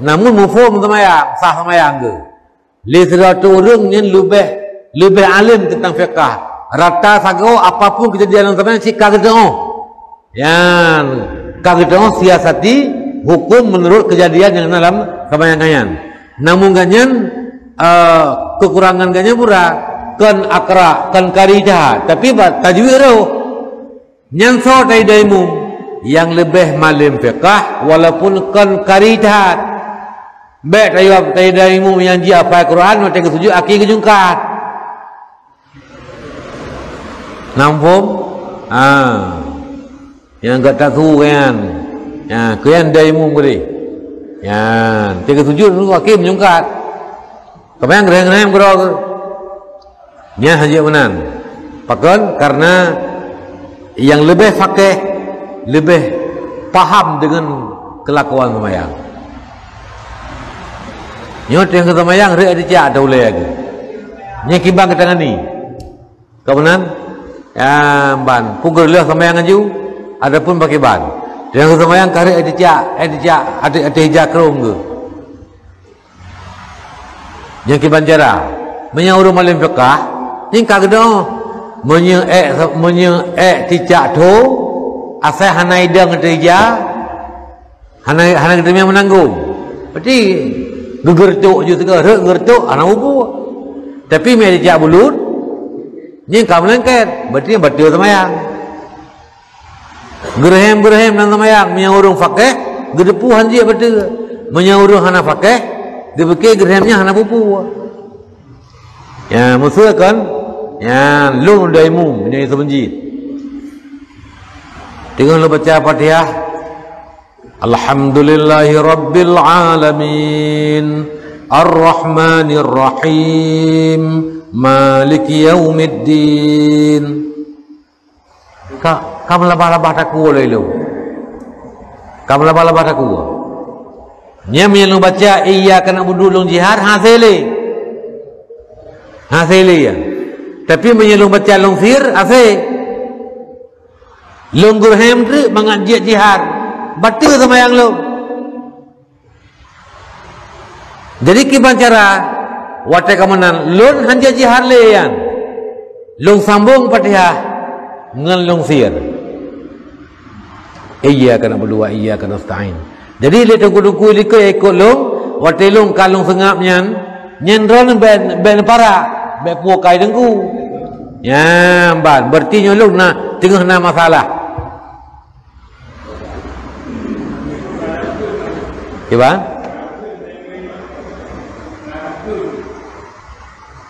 namun mufhum semayang sah semayang ke? Li satu orang yang lebih lebih alim tentang fiqah. Rata sago apapun kejadian dalam semayang si kagedong yang kagedong siasati hukum menurut kejadian yang dalam kanyan namun ganyan uh, kekurangan ganyan pura kan akra kan karidah tapi tajwid roh nyanso dai daimu yang lebih malim fiqah walaupun kan karidat Baik tayo tayo dari mu yang dia apa Quran mata ke sujud akhir kejungkat. Nampum? Ah. Yang enggak tak tahu kan. Ya, kian dari mu beri. Ya, tiga sujud tu akhir menyungkat. Kau yang gereng-gereng gerok. Nya haji menan. Pakon karena yang lebih fakih lebih paham dengan kelakuan semayang. Nyot yang kata mayang rek ada cak ada ulai lagi. Ke tangan ni. Kau benar? Ya ban. Pukul lah sama yang aju. Adapun pakai ban. Yang kata mayang kare ada cak, ada cak, ada ada hijak kerum ke. Yang kiban cara. Menyauruh malam fiqah. Ni kagak Menye eh menye eh ticak tu asal hanai ada hijak. Hanai hanai kita menanggung. Berarti gegertuk je tengah rek gegertuk anak ubu tapi dia jak bulut ni kam lengket berarti betul semayang gerhem gerhem nang semayang menyurung fakih gedepu hanji betul menyurung hana fakih dia fikir gerhemnya hana pupu ya musuh kan ya lung daimu ini sebenji Tengok lu baca apa dia? Alhamdulillahi Rabbil Alamin. Ar-Rahmanir Rahim Malik Yaumiddin. Ka, Kamu laba-laba tak kuah lah ilu. Kamu laba-laba tak kuah Nyam yang lu baca Iya kena budu lu jihad. Hasili Hasili ya. Tapi yang lu baca lu sir Hasili lunggur hem tu mengajak jihad batil sama yang lu. Jadi kiban cara wate kamanan lun hanja jihar le yang. Lung sambung patiha ngan lung sir iya kana berdua iya kana stain. Jadi le tunggu tunggu liko ikut lung wate lung kalung sengap nyan. Nyen ron ben ben para be pukai dengku. Ya ban berarti nyolong na tengah na masalah Iban?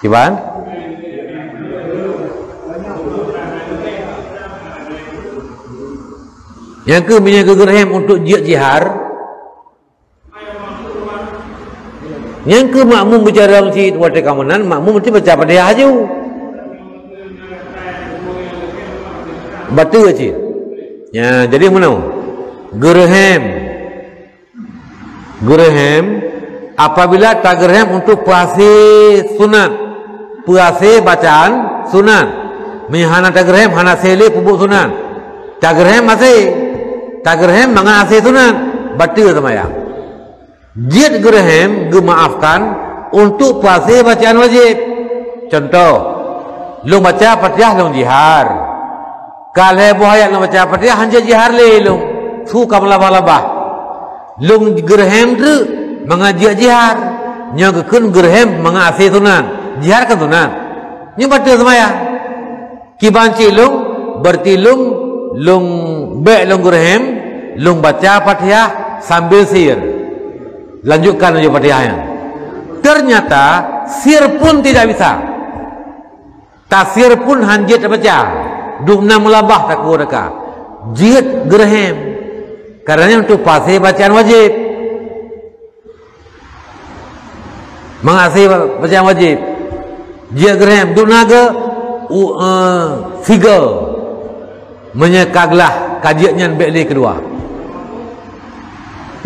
Iban? Yang ke punya kegerahim untuk jihad jihar Yang ke makmum bicara masjid Wata kamanan makmum mesti baca pada haju Batu ke Ya, jadi mana? Gerahim Graham apabila tak Graham untuk puasi sunat. Puasi bacaan sunat. Mihana tak Graham hana sele pupuk sunat. Tak Graham masih. Tak Graham mengasih sunat. Batil semaya Jid Graham gemaafkan untuk puasi bacaan wajib. Contoh lu baca fatihah lu jihar. Kalau buaya lu baca fatihah hanya jihar le lu suka melabah-labah lung gerhem tu mengaji jihar. Nyaga kun gerhem mengasi tunan. Jihar kan tunan? Ni baca semaya kibanci lung berarti lung lung be lung gerhem lung baca fatihah sambil sir lanjutkan aja fatihahnya ternyata sir pun tidak bisa. Tasir pun hanjit baca dumna mulabah tak kuraka jihad gerhem karena untuk pasti bacaan wajib. Mengasih bacaan wajib. Diagram dunaga uh, figure menyekaglah kajiannya beli kedua.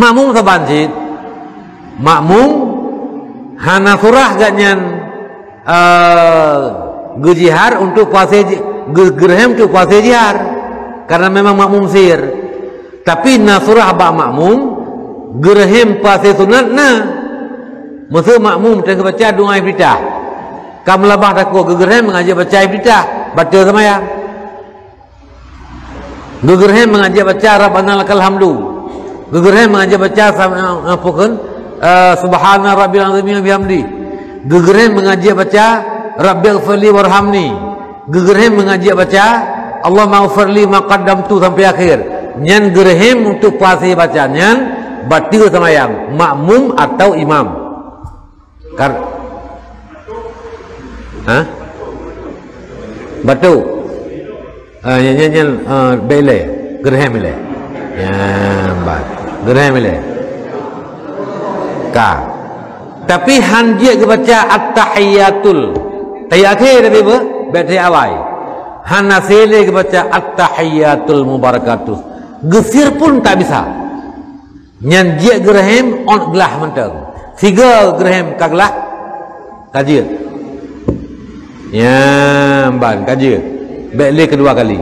Makmum sebanjit makmum hana surah ganyan uh, gejihar untuk puasa gerhem untuk puasa jihar karena memang makmum sir tapi nasrah ba makmum gerahim puasa sunat na. Masa makmum tengah baca doa iftitah kamu labah takut gegerahim mengajar baca iftitah baca sama ya gegerahim mengajar baca rabbana lakal hamdu. Gegerahim mengajar baca apa kan? Uh, subhana rabbil azim bihamdi. Gegerahim mengajar baca rabbil fali warhamni. Gegerahim mengajar baca Allah maghfirli ma qaddamtu sampai akhir nyen gerhem untuk puasa baca nyen batil semayang makmum atau imam. Kar ha? Batu ah uh, nyen nyen uh, ha, bele gerhem bele ya bat gerhem bele ka tapi han dia baca at-tahiyatul. Tayate rebe bete awai han nasile baca at-tahiyatul mubarakatuh gesir pun tak bisa Nyan dia gerahim on gelah mentang. Tiga gerahim kaglah kaji. Ya, ban kaji. Beli kedua kali.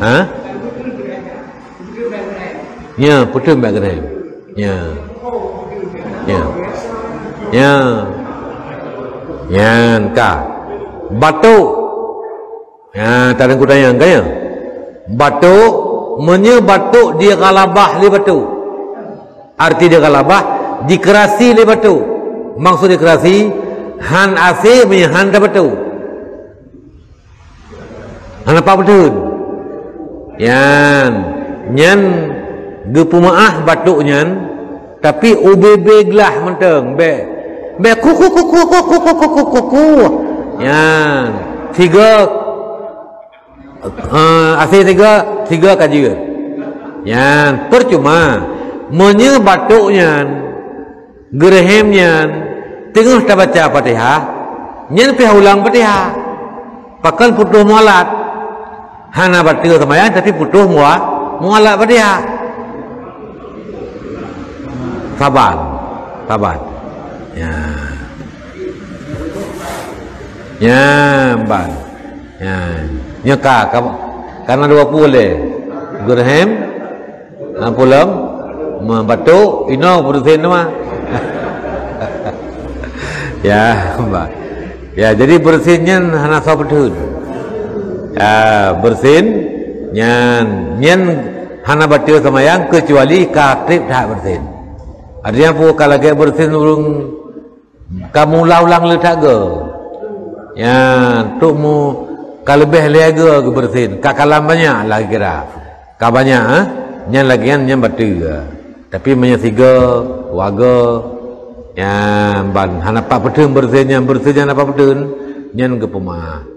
Ha? Ya, putus bak gerahim. Ya. Ya. Ya. Ya, ka. Batu. Ya, tak ada kudanya kan ya? Batu menyebatuk dia galabah le batu arti dia galabah dikerasi le batu maksud dikerasi han ase punya han da batu han apa betul yan nyan gepu maah batuk nyan tapi UBB gelah menteng be be ku ku ku ku ku ku ku ku ku ku. Yan tiga uh, asal tiga tiga kaji yang percuma menye batuknya gerehemnya tengah tak baca fatihah nyen pihak ulang fatihah. Pakal putuh mualat. Hana batil semayan tapi putuh mua mualat fatihah. Sabar sabar. Ya. Ya ban ya nyeka karena dua puluh gerhem pulang membatu ino berusin nama ya mbak. Ya jadi bersihnya hana sabutun ya bersin nyan nyan hana batu sama yang kecuali kakrip tak bersin. Artinya pun kalau kayak bersin urung kamu ulang letak ke? Ya tu mu kalau lebih lega ke bersin kakalan banyak lah kira. Kak banyak ha? yang lagi yang yang batu tapi banyak tiga warga yang ban. Hanapak petun bersin yang bersin yang apa petun yang ke pemah